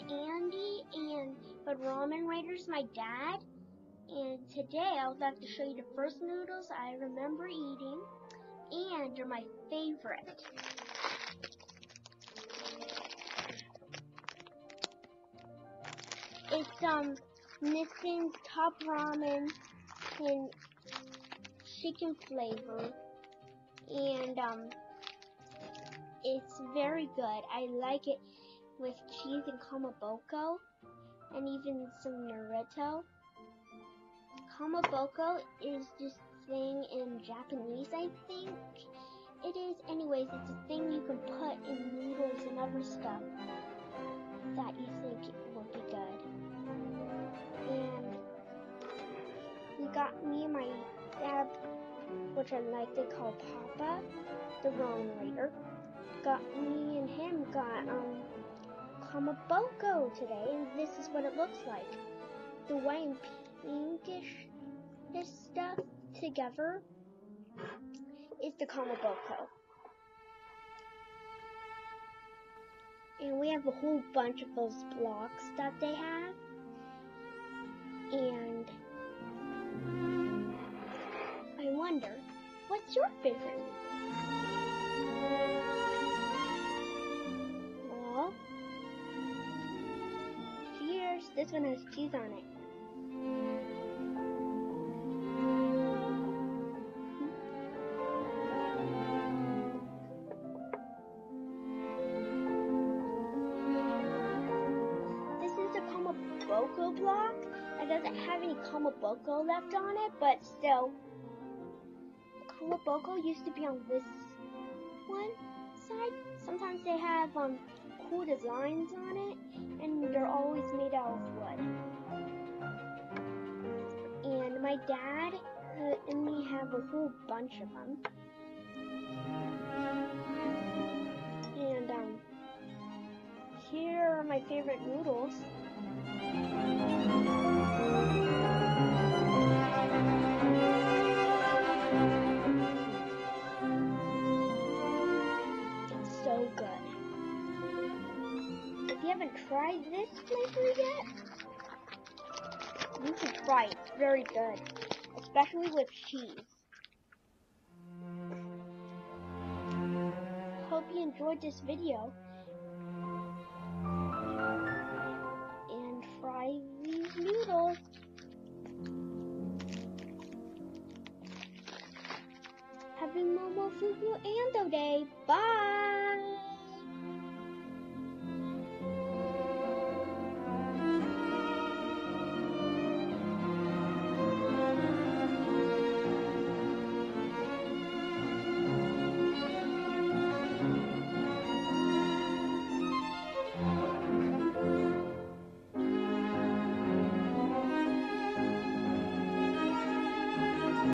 Andy, and but Ramen Rater's my dad. And today I would like to show you the first noodles I remember eating, and they're my favorite. It's um Nissin's top ramen in chicken flavor, and um it's very good. I like it with cheese and kamaboko and even some Naruto. Kamaboko is this thing in Japanese, I think. It is, anyways, it's a thing you can put in noodles and other stuff that you think will be good. And we got me and my dad, which I like to call Papa, the wrong Raider. Got me and him got um Kamaboko today, and this is what it looks like. The white and pinkish stuff together is the Kamaboko. And we have a whole bunch of those blocks that they have. And I wonder, what's your favorite? This one has cheese on it. This is a Kamaboko block. It doesn't have any Kamaboko left on it, but still. Kamaboko used to be on this one side. Sometimes they have um cool designs on it, and they're always made out of wood. And my dad uh, and me have a whole bunch of them. And um, here are my favorite noodles. Tried this flavor yet, you should try it. It's very good, especially with cheese. Hope you enjoyed this video. And try these noodles. Happy Momofuku Ando Day. Bye!